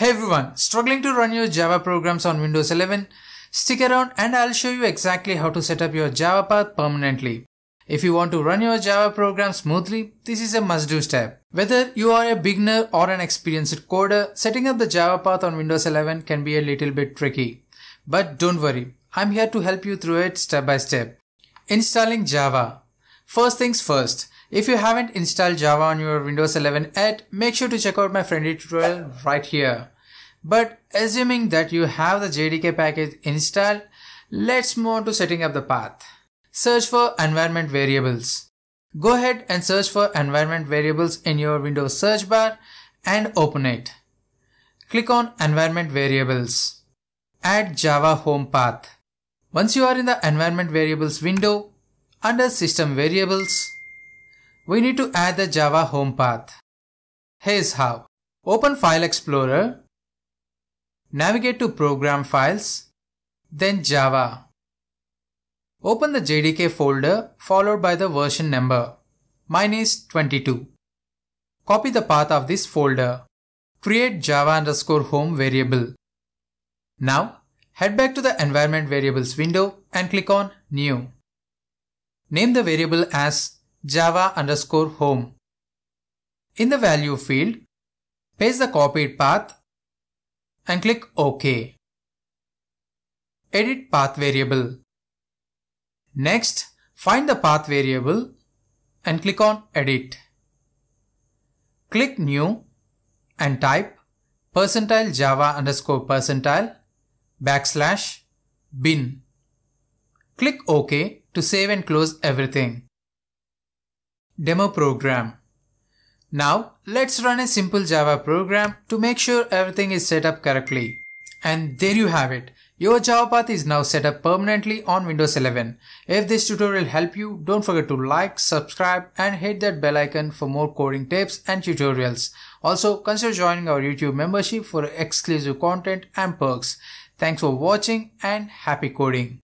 Hey everyone, struggling to run your Java programs on Windows 11? Stick around and I'll show you exactly how to set up your Java path permanently. If you want to run your Java program smoothly, this is a must-do step. Whether you are a beginner or an experienced coder, setting up the Java path on Windows 11 can be a little bit tricky. But don't worry, I'm here to help you through it step by step. Installing Java. First things first, if you haven't installed Java on your Windows 11 yet, make sure to check out my friendly tutorial right here. But assuming that you have the JDK package installed, let's move on to setting up the path. Search for environment variables. Go ahead and search for environment variables in your Windows search bar and open it. Click on environment variables. Add Java home path. Once you are in the environment variables window, under system variables, we need to add the Java home path. Here's how. Open File Explorer, navigate to Program Files, then Java. Open the JDK folder followed by the version number. Mine is 22. Copy the path of this folder. Create java underscore home variable. Now head back to the environment variables window and click on new. Name the variable as java underscore home. In the value field, paste the copied path and click OK. Edit path variable. Next, find the path variable and click on Edit. Click New and type percentile java underscore percentile backslash bin. Click OK to save and close everything. Demo program. Now let's run a simple Java program to make sure everything is set up correctly. And there you have it. Your Java path is now set up permanently on Windows 11. If this tutorial helped you, don't forget to like, subscribe and hit that bell icon for more coding tips and tutorials. Also consider joining our YouTube membership for exclusive content and perks. Thanks for watching and happy coding.